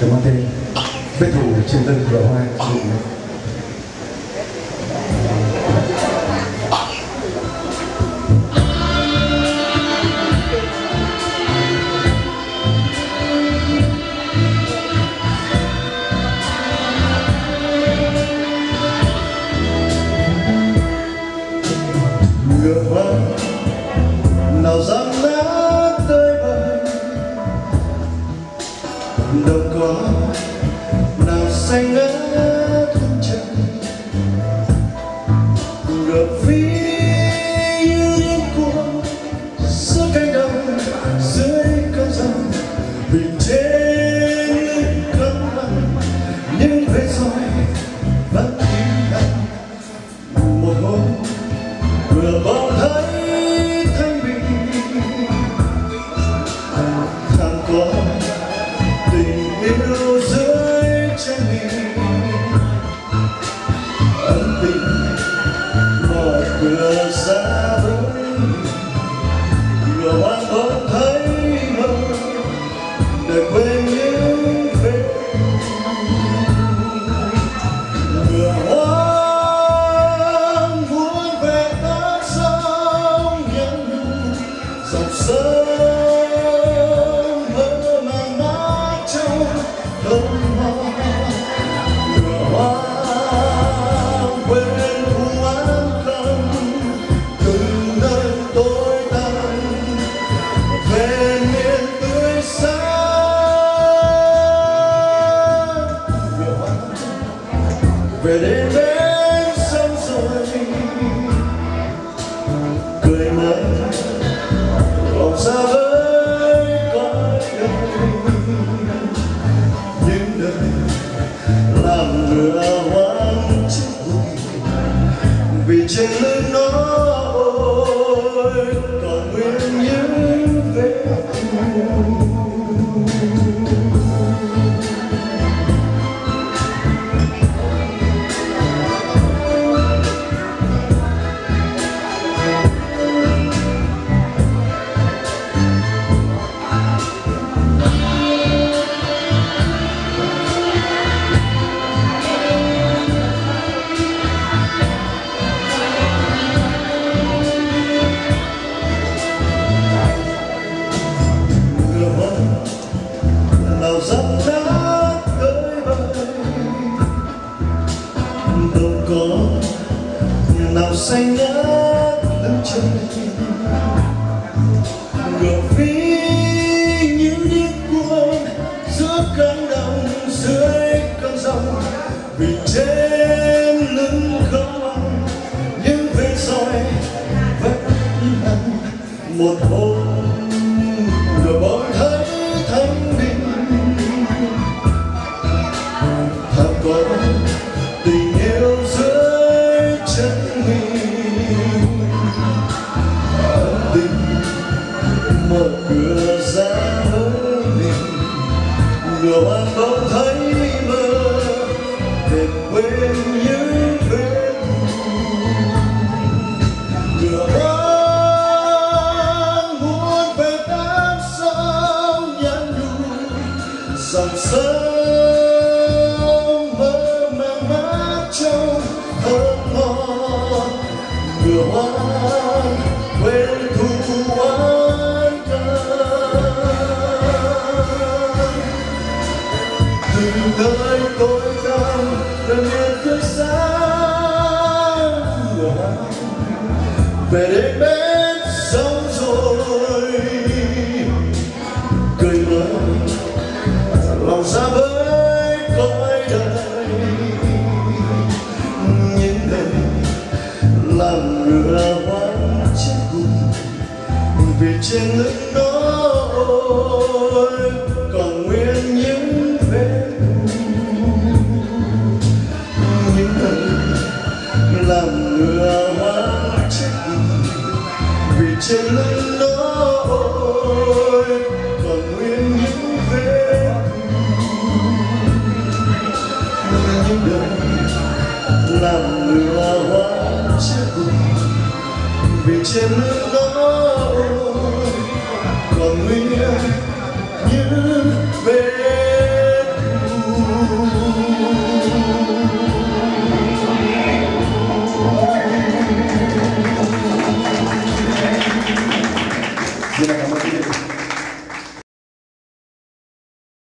được mang tên vết thủ trên lưng của hoa đâu có nào xanh ngỡ thân trời the music. Về đến đâu có nào xanh ngát lưng trời. Gặp phi như điếc cuồng giữa cánh đồng dưới cơn giông. Vì trên lưng không những vết roi vẫn lăn một hôm cửa ra với mình. Ngựa anh bỗng thấy về đến bên sông rồi. Cười nói, lòng xa với cõi đời. Những ngày làm ngựa hoang chết cùng vì trên lưng nó ôi còn nguyên những vết thương những ngày làm ngựa trên lưng nó ôi còn nguyên những vết những đời làm lửa hoang chết cùng vì trên lưng nó